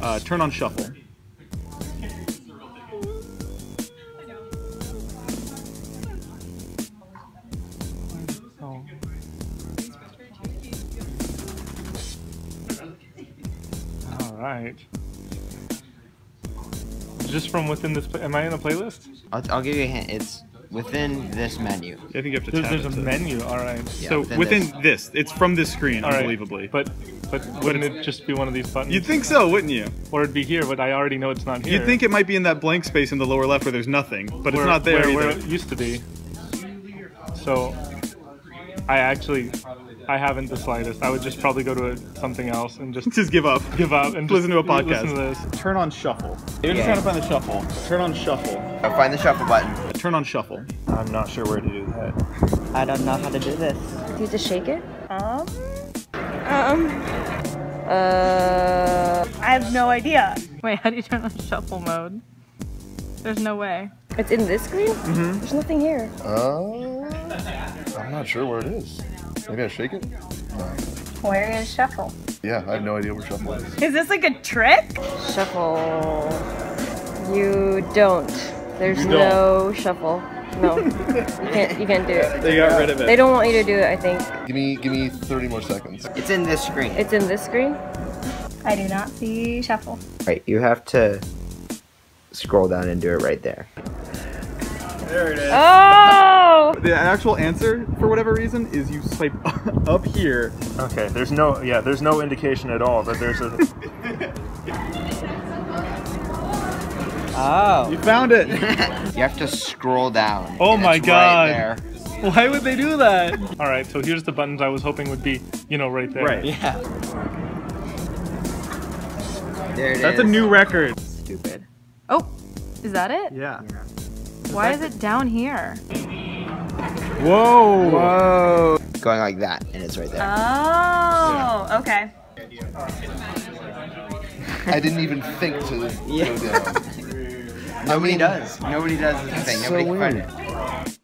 Uh, turn on shuffle. All right. Just from within this, pla- am I in a playlist? I'll, I'll give you a hint. It's within this menu. I think you have to There's, tap there's a to- menu. All right. Yeah, so within within, this. this. it's from this screen, All right. unbelievably. But but wouldn't it just be one of these buttons? You'd think so, wouldn't you? or it'd be here, but I already know it's not here. You'd think it might be in that blank space in the lower left where there's nothing, but where, it's not there where, either. where it used to be. So I actually I haven't the slightest. I would just probably go to a, something else and just Just give up. give up and Listen to a podcast. Listen to this. Turn on shuffle. You're Yeah. just trying to find the shuffle. Turn on shuffle. I'll find the shuffle button. Turn on shuffle. I'm not sure where to do that. I don't know how to do this. Do you just shake it? Um, um, Uh, I have no idea. Wait, how do you turn on shuffle mode? There's no way. it's in this screen? Mm-hmm. There's nothing here. Uh, I'm not sure where it is. Maybe I shake it? No. Where is shuffle? Yeah, I have no idea where shuffle is. Is this like a trick? Shuffle. You don't. There's You no shuffle. No. you can't you can't do it. They got rid of it. They don't want you to do it, I think. Give me, give me 30 more seconds. It's in this screen. It's in this screen? I do not see shuffle. Right, you have to scroll down and do it right there. There it is. Oh! The actual answer, for whatever reason, is you swipe up here. Okay, there's no yeah, there's no indication at all that there's a Oh. You found it. You have to scroll down. Oh my God. Right there. Why would they do that? All right, so here's the buttons I was hoping would be, you know, right there. Right. Yeah. There it That's a new record. Stupid. Oh, is that it? Yeah. Why is it down here? Whoa. Whoa. Going like that, and it's right there. Oh, okay. I didn't even think to Yeah. go down. Nobody does. Nobody does this thing. so Nobody can find it.